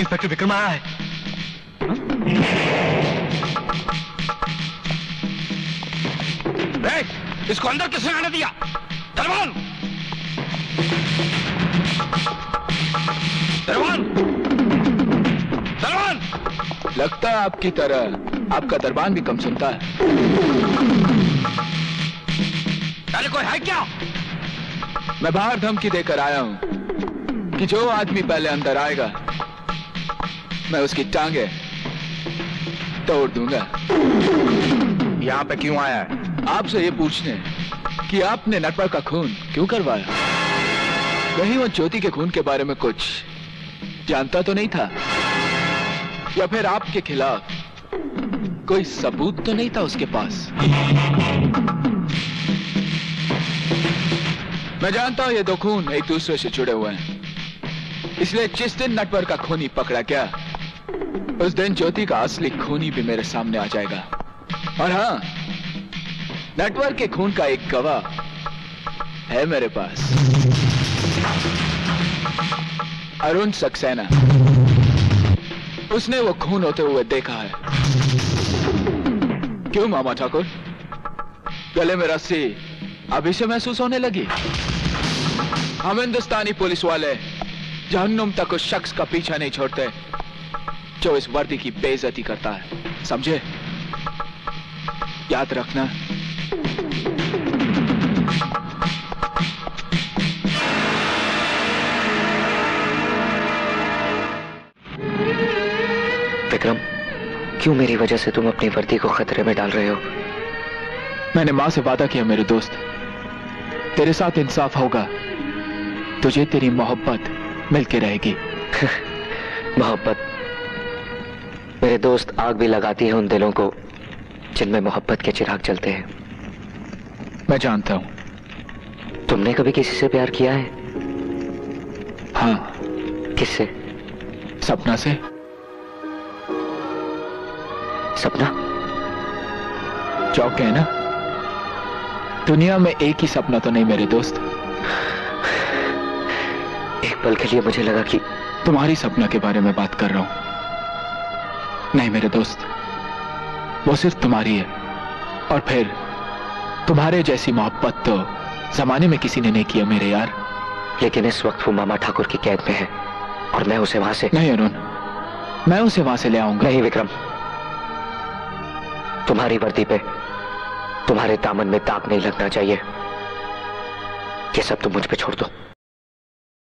Inspector Vikram आया है। रे, इसको अंदर किसने आने दिया? दरवान! दरवान! दरबान लगता है आपकी तरह आपका दरबान भी कम सुनता है। पहले कोई है क्या? मैं बाहर धमकी देकर आया हूँ कि जो आदमी पहले अंदर आएगा मैं उसकी टांगे तोड़ दूँगा। यहाँ पे क्यों आया? है आपसे ये पूछने कि आपने नटवर का खून क्यों करवाया? कहीं वो ज्योति के खून के बारे में कुछ जानता तो नहीं था? या फिर आपके खिलाफ कोई सबूत तो नहीं था उसके पास? मैं जानता हूँ ये दो खून एक दूसरे से जुड़े हुए हैं। इसलिए जिस दिन नटवर का खूनी पकड़ा गया उस दिन ज्योति का असली खूनी भी मेरे सामने आ जाएगा। और हाँ नेटवर्क के खून का एक गवाह है मेरे पास। अरुण सक्सेना। उसने वो खून होते हुए देखा है। क्यों मामा ठाकुर? गले में रस्सी, अभी से महसूस होने लगी? हम हिंदुस्तानी पुलिस वाले जहन्नुम तक उस शख्स का पीछा नहीं छोड़ते। जो इस वर्दी की बेइज्जती करता है समझे? याद रखना। विक्रम क्यों मेरी वजह से तुम अपनी वर्दी को खतरे में डाल रहे हो? मैंने माँ से वादा किया मेरे दोस्त। तेरे साथ इंसाफ होगा। तुझे तेरी मोहब्बत मिलके रहेगी। मोहब्बत मेरे दोस्त आग भी लगाती है उन दिलों को जिनमें मोहब्बत के चिराग जलते हैं। मैं जानता हूँ। तुमने कभी किसी से प्यार किया है? हाँ। किससे? सपना से। सपना? चौक है ना? दुनिया में एक ही सपना तो नहीं मेरे दोस्त। एक पल के लिए मुझे लगा कि तुम्हारी सपना के बारे में बात कर रहा हूँ। नहीं मेरे दोस्त। वो सिर्फ़ तुम्हारी है। और फिर तुम्हारे जैसी मोहब्बत तो जमाने में किसी ने नहीं किया मेरे यार। लेकिन इस वक्त वो मामा ठाकुर की कैद में है। और मैं उसे वहाँ से नहीं अरुण मैं उसे वहाँ से ले आऊँगा। नहीं विक्रम। तुम्हारी वर्दी पे तुम्हारे दामन में दाग नहीं लगना चाहिए। ये सब तुम मुझ पे छोड़ दो।